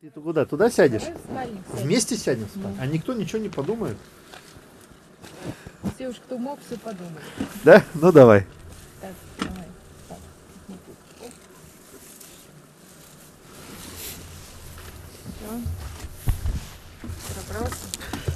Ты ту- куда? Туда сядешь? В. Вместе сядем спать? А никто ничего не подумает? Все уж кто мог, все подумали. Да? Ну давай. Так. Так.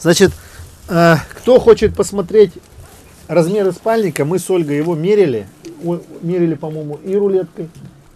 Значит, э, кто хочет посмотреть размеры спальника, мы с Ольгой его мерили. Мерили, по-моему, и рулеткой,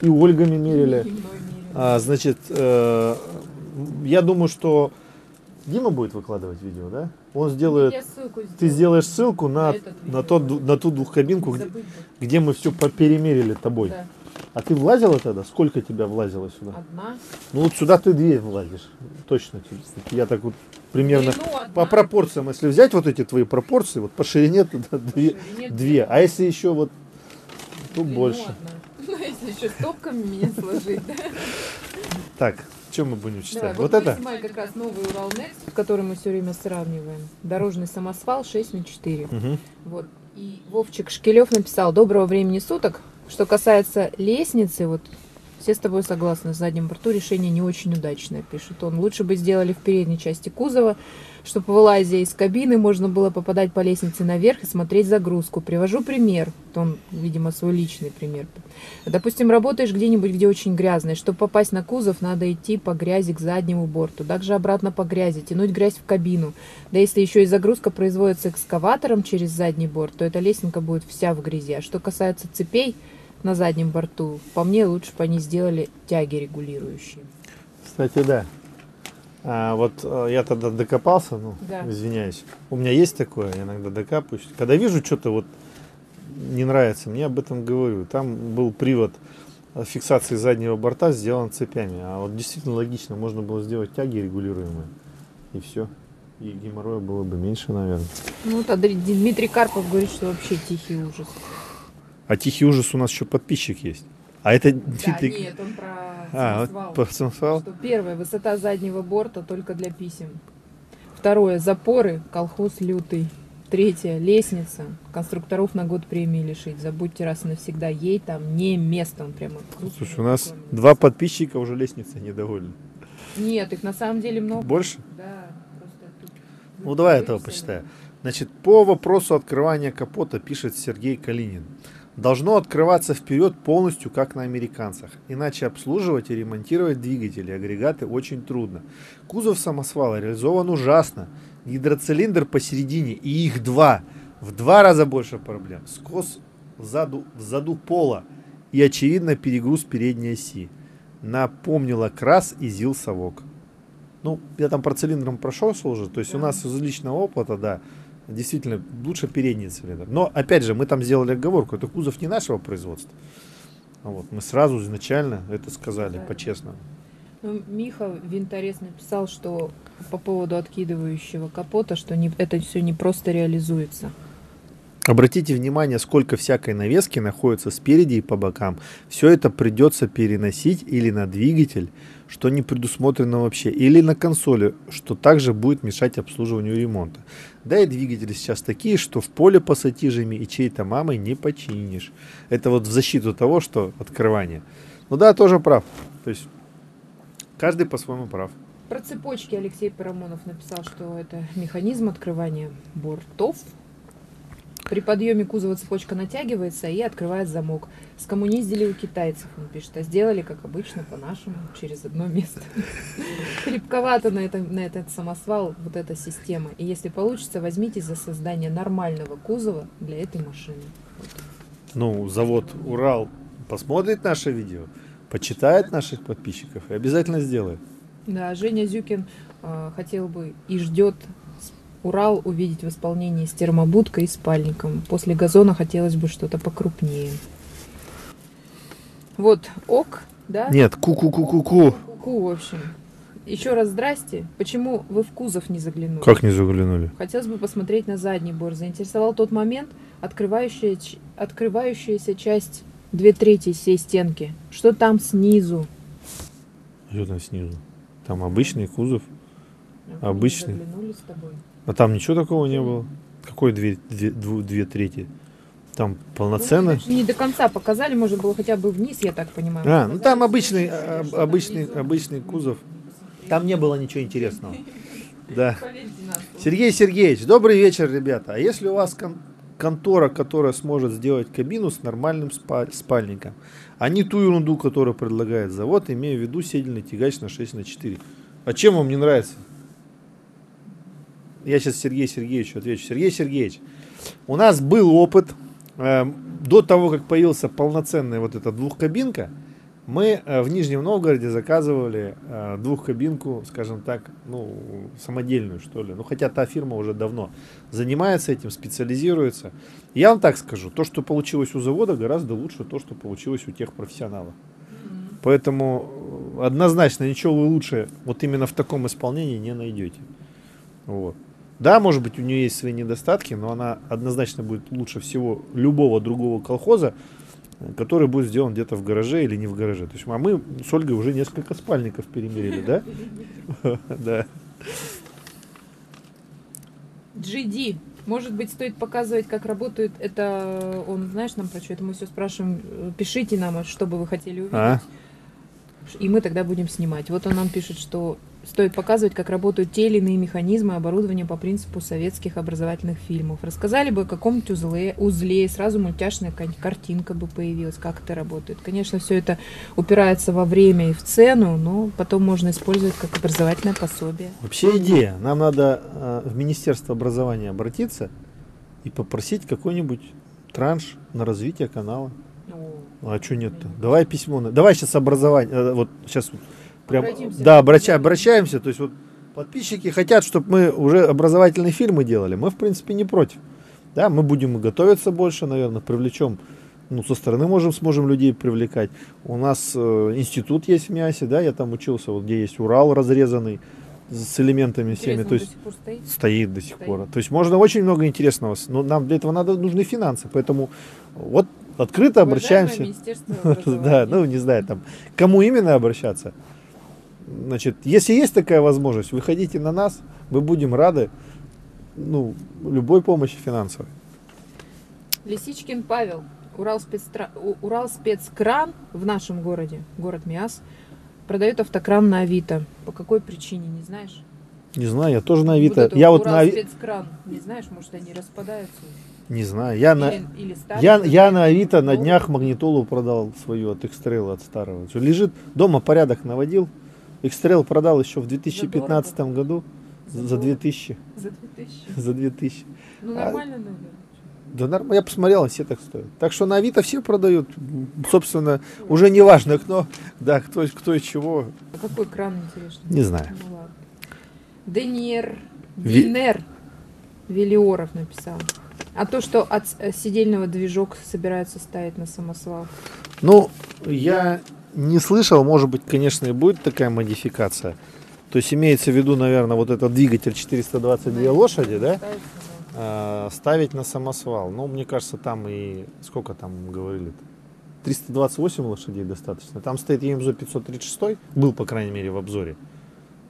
и Ольгами мерили. А, значит, э, я думаю, что Дима будет выкладывать видео, да? Он сделает... Я ссылку сделаю. Ты сделаешь ссылку на, На на, тот, на ту двухкабинку, где, где мы все перемерили тобой. Да. А ты влазила тогда? Сколько тебя влазило сюда? Одна. Ну вот сюда ты две влазишь. Точно. Я так вот примерно Длину по пропорциям, если взять вот эти твои пропорции, вот по ширине туда две, ширине две. А если еще вот тут длину больше. одна. Если еще стопками меня сложить, да? Так, что мы будем читать? Давай, вот мы это? снимаем как раз новый Урал Next, который мы все время сравниваем. Дорожный самосвал 6 на 4. Мгм. Вот. И Вовчик Шкелев написал «Доброго времени суток». Что касается лестницы, вот все с тобой согласны, на заднем борту решение не очень удачное, пишет он. Лучше бы сделали в передней части кузова, чтобы вылазя из кабины можно было попадать по лестнице наверх и смотреть загрузку. Привожу пример. Он, видимо, свой личный пример. Допустим, работаешь где-нибудь, где очень грязно, и чтобы попасть на кузов, надо идти по грязи к заднему борту, также обратно по грязи, тянуть грязь в кабину. Да если еще и загрузка производится экскаватором через задний борт, то эта лесенка будет вся в грязи. А что касается цепей на заднем борту, по мне лучше бы они сделали тяги регулирующие. Кстати, да. А, вот э, я тогда докопался, ну, Да. извиняюсь. У меня есть такое, я иногда докапываюсь. Когда вижу что-то вот не нравится, мне об этом говорю. Там был привод э, фиксации заднего борта сделан цепями. А вот действительно логично, можно было сделать тяги регулируемые. И все. И геморроя было бы меньше, наверное. Ну, вот Дмитрий Карпов говорит, что вообще тихий ужас. А тихий ужас у нас еще подписчик есть. А это Да, Дмитрий- нет, он про А, самосвал. вот про самосвал? Что первое, высота заднего борта только для писем. Второе, запоры, колхоз лютый. Третье, лестница. Конструкторов на год премии лишить. Забудьте раз и навсегда. Ей там не место. Он прямо Слушай, у нас два подписчика уже лестницы недовольны. Нет, их на самом деле много. Больше? Да, просто тут Ну, давай этого почитаю. Значит, по вопросу открывания капота пишет Сергей Калинин. Должно открываться вперед полностью, как на американцах. Иначе обслуживать и ремонтировать двигатели агрегаты очень трудно. Кузов самосвала реализован ужасно. Гидроцилиндр посередине, и их два. В два раза больше проблем. Скос в заду, в пола и, очевидно, перегруз передней оси. Напомнила крас и зил совок. Ну, я там про цилиндром прошелся уже. То есть у нас из личного опыта, да, действительно, лучше передний цилиндр. Но, опять же, мы там сделали оговорку. Это кузов не нашего производства. А Вот, мы сразу изначально это сказали, Да. по-честному. Ну, Миха Винторез написал, что по поводу откидывающего капота, что не, это все не просто реализуется. Обратите внимание, сколько всякой навески находится спереди и по бокам. Все это придется переносить или на двигатель, что не предусмотрено вообще, или на консоли, что также будет мешать обслуживанию ремонта. Да и двигатели сейчас такие, что в поле пассатижами и чьей-то мамой не починишь. Это вот в защиту того, что открывание. Ну да, тоже прав. То есть каждый по-своему прав. Про цепочки Алексей Парамонов написал, что это механизм открывания бортов. При подъеме кузова цепочка натягивается и открывает замок. Скоммуниздили у китайцев, он пишет, а сделали, как обычно, по-нашему, через одно место. Крепковато на, это, на этот самосвал вот эта система. И если получится, возьмитесь за создание нормального кузова для этой машины. Ну, завод Урал посмотрит наше видео, почитает наших подписчиков и обязательно сделает. Да, Женя Зюкин э, хотел бы и ждет Урал увидеть в исполнении с термобудкой и спальником. После газона хотелось бы что-то покрупнее. Вот, ок, да? Нет, ку-ку-ку-ку-ку. Ку, в общем. Еще раз здрасте. Почему вы в кузов не заглянули? Как не заглянули? Хотелось бы посмотреть на задний борт. Заинтересовал тот момент, открывающая, открывающаяся часть две трети всей стенки. Что там снизу? Что там снизу? Там обычный кузов. Не Обычный. заглянули с тобой. А там ничего такого не было. Какой две, две, две трети? Там Ну, полноценно. даже не до конца показали, можно было хотя бы вниз, я так понимаю. А, ну там обычный, а, обычный, обычный кузов. Там не было ничего интересного. Да. Сергей Сергеевич, добрый вечер, ребята. А если у вас кон- контора, которая сможет сделать кабину с нормальным спа- спальником, а не ту ерунду, которую предлагает завод, имея в виду седельный тягач на 6 на 4. А чем вам не нравится? Я сейчас Сергею Сергеевичу отвечу. Сергей Сергеевич, у нас был опыт, эм, до того, как появился полноценная вот эта двухкабинка, мы э, в Нижнем Новгороде заказывали э, двухкабинку, скажем так, ну, самодельную, что ли. Ну, хотя та фирма уже давно занимается этим, специализируется. Я вам так скажу, то, что получилось у завода, гораздо лучше то, что получилось у тех профессионалов. Поэтому э, однозначно ничего вы лучше вот именно в таком исполнении не найдете. Вот. Да, может быть, у нее есть свои недостатки, но она однозначно будет лучше всего любого другого колхоза, э, который будет сделан где-то в гараже или не в гараже. То есть, а мы с Ольгой уже несколько спальников перемерили, да? Да. GD. Может быть, стоит показывать, как работает это... Он, знаешь, нам про что? Это мы все спрашиваем. э, Пишите нам, что бы вы хотели увидеть. А? И мы тогда будем снимать. Вот он нам пишет, что стоит показывать, как работают те или иные механизмы оборудования по принципу советских образовательных фильмов. Рассказали бы о каком-нибудь узле, узле, и сразу мультяшная картинка бы появилась, как это работает. Конечно, все это упирается во время и в цену, но потом можно использовать как образовательное пособие. Вообще идея. Нам надо э, в Министерство образования обратиться и попросить какой-нибудь транш на развитие канала. А что нет-то? Давай письмо. на- Давай сейчас образование. э, Вот сейчас прям. Обратимся. Да, обраща- обращаемся. То есть вот подписчики хотят, чтобы мы уже образовательные фильмы делали. Мы, в принципе, не против. Да, мы будем готовиться больше, наверное, привлечем. Ну, со стороны можем, сможем людей привлекать. У нас э, институт есть в Миасе, да, я там учился, вот где есть Урал разрезанный с элементами всеми. То есть до сих пор стоит? стоит до сих Стоит. пор. То есть можно очень много интересного, но нам для этого надо нужны финансы, поэтому вот открыто Уважаемое обращаемся. Да, ну не знаю, там, кому именно обращаться. Значит, если есть такая возможность, выходите на нас, мы будем рады, ну, любой помощи финансовой. Лисичкин Павел. Урал, спецтра... Урал спецкран в нашем городе, город Миас, продает автокран на Авито. По какой причине, не знаешь? Не знаю, я тоже на Авито. Вот я вот на спецкран, не знаешь, может они распадаются уже? Не знаю, я на... Или, или старые Я, я на Авито на Ну, днях магнитолу продал свою от X-Trail, от старого. Лежит, дома порядок наводил. X-Trail продал еще в 2015 году за за 2000. За 2000. За 2000. Ну А- нормально, наверное. Да нормально, я посмотрел, все так стоят. Так что на Авито все продают. Собственно, уже не важно, кто, да, кто, кто и чего. А какой кран, интересно? Не знаю. Ну ладно. Денер. Ви-. Велиоров написал. А то, что от э, сидельного движок собираются ставить на самосвал. Ну, я не слышал, может быть, конечно, и будет такая модификация. То есть имеется в виду, наверное, вот этот двигатель 422 лошади, да? А, ставить на самосвал. Ну, мне кажется, там и сколько там говорили? 328 лошадей достаточно. Там стоит ЕМЗО 536, был, по крайней мере, в обзоре.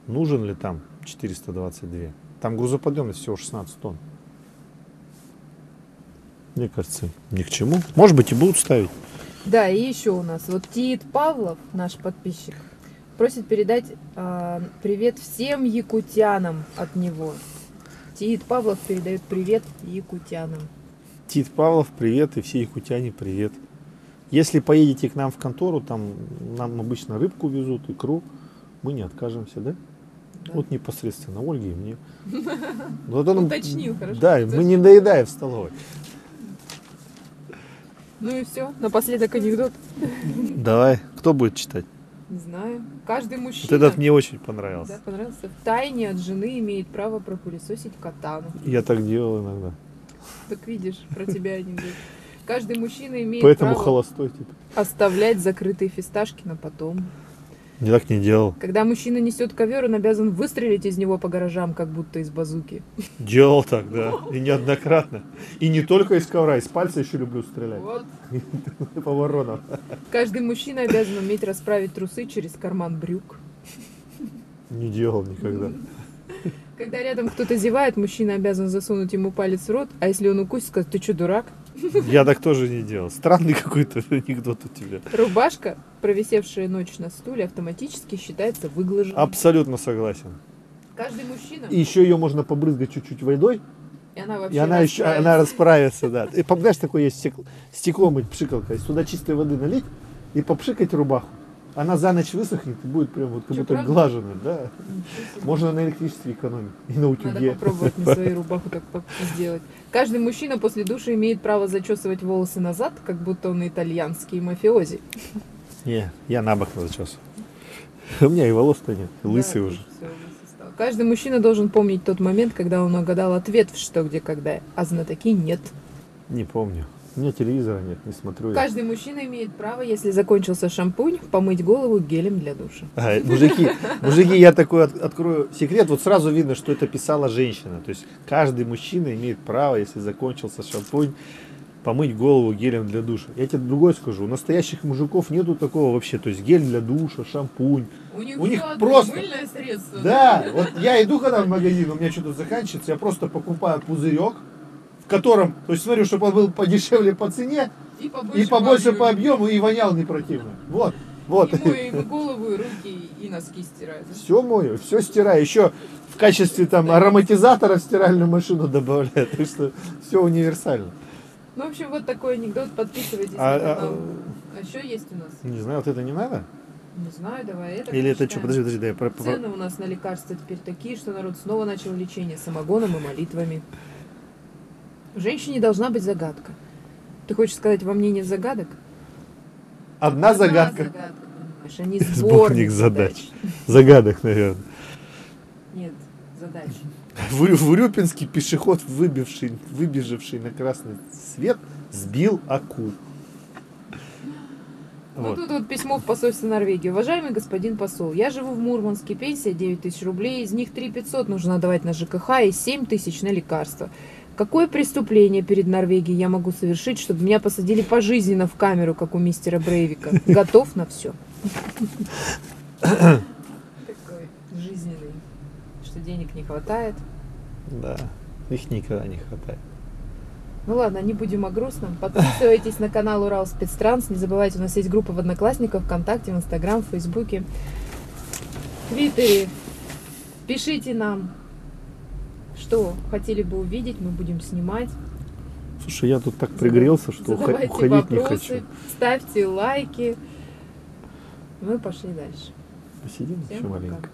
Нужен ли там 422? Там грузоподъемность всего 16 тонн. Мне кажется, ни к чему. Может быть, и будут ставить. Да, и еще у нас вот Тит Павлов, наш подписчик, просит передать а, привет всем якутянам от него. Тит Павлов передает привет якутянам. Тит Павлов, привет, и все якутяне, привет. Если поедете к нам в контору, там нам обычно рыбку везут, икру, мы не откажемся, да? Да. Вот непосредственно Ольге и мне. Уточнил, хорошо, Да, мы не доедаем в столовой. Ну и все. Напоследок анекдот. Давай, кто будет читать? Не знаю. Каждый мужчина. Вот этот мне очень Да, понравился. понравился. В тайне от жены имеет право пропылесосить катану. Я так делал иногда. Так видишь, про тебя анекдот. Каждый мужчина имеет Поэтому право холостой типа. оставлять закрытые фисташки на потом. Я так не делал. Когда мужчина несет ковер, он обязан выстрелить из него по гаражам, как будто из базуки. Делал так, да. И неоднократно. И не только из ковра, из пальца еще люблю стрелять. Вот. По воронам. Каждый мужчина обязан уметь расправить трусы через карман брюк. Не делал никогда. Когда рядом кто-то зевает, мужчина обязан засунуть ему палец в рот, а если он укусит, сказать, ты что, дурак? Я так тоже не делал. Странный какой-то анекдот у тебя. Рубашка, провисевшая ночь на стуле, автоматически считается выглаженной. Абсолютно согласен. Каждый мужчина, И еще ее можно побрызгать чуть-чуть водой, и она вообще и она еще расправится. она расправится, да. И помнишь, такое есть стекло, стекло мыть пшикалка, туда чистой воды налить и попшикать рубаху. Она за ночь высохнет и будет прям вот как будто правда? глаженная, да. Можно на электричестве экономить. И на Надо утюге. попробовать на свою рубаху так сделать. Каждый мужчина после душа имеет право зачесывать волосы назад, как будто он итальянский мафиози. Не, я на бок зачес. У меня и волос-то нет, лысый Да, уже. лысый стал. Каждый мужчина должен помнить тот момент, когда он угадал ответ в «Что, где, когда», а знатоки нет. Не помню. У меня телевизора нет, не смотрю. я. Каждый мужчина имеет право, если закончился шампунь, помыть голову гелем для душа. А, мужики, мужики, я такой от- открою секрет. Вот сразу видно, что это писала женщина. То есть каждый мужчина имеет право, если закончился шампунь, помыть голову гелем для душа. Я тебе другое скажу. У настоящих мужиков нету такого вообще. То есть гель для душа, шампунь. У них, У них всё одно просто- мыльное средство. Да, вот я иду когда в магазин, у меня что-то заканчивается, я просто покупаю пузырек, котором, то есть смотрю, чтобы он был подешевле по цене И побольше, и побольше по объему. объему и вонял не противно. Вот, вот. И голову, и руки, и носки стирают. Все мою, все стираю. Еще в качестве там ароматизатора в стиральную машину добавляю. Так что все универсально. Ну, в общем, вот такой анекдот. Подписывайтесь А, на а, канал. А еще есть у нас? Не знаю, вот это не надо? Не знаю, давай это Или это что? Подожди, подожди, дай я про- Цены у нас на лекарства теперь такие, что народ снова начал лечение самогоном и молитвами. В женщине должна быть загадка. Ты хочешь сказать, во мне нет загадок? Одна загадка. понимаешь, а не Сборник сборник задач. Загадок, наверное. Нет, задач. В, в Урюпинске пешеход, выбивший, выбежавший на красный свет, сбил аку. Ну Вот. тут вот письмо в посольство Норвегии. Уважаемый господин посол, я живу в Мурманске, пенсия 9 тысяч рублей, из них 3 500 нужно отдавать на ЖКХ и 7 тысяч на лекарства. Какое преступление перед Норвегией я могу совершить, чтобы меня посадили пожизненно в камеру, как у мистера Брейвика? Готов на все. Такой жизненный, что денег не хватает. Да, их никогда не хватает. Ну ладно, не будем о грустном. Подписывайтесь на канал Урал Спецтранс. Не забывайте, у нас есть группа в Одноклассниках, ВКонтакте, в Инстаграм, в Фейсбуке, в Твиттере. Пишите нам, что хотели бы увидеть, мы будем снимать. Слушай, я тут так пригрелся, что Задавайте уходить не вопросы, хочу. ставьте лайки. Мы пошли дальше. Посидим Всем еще пока. маленько.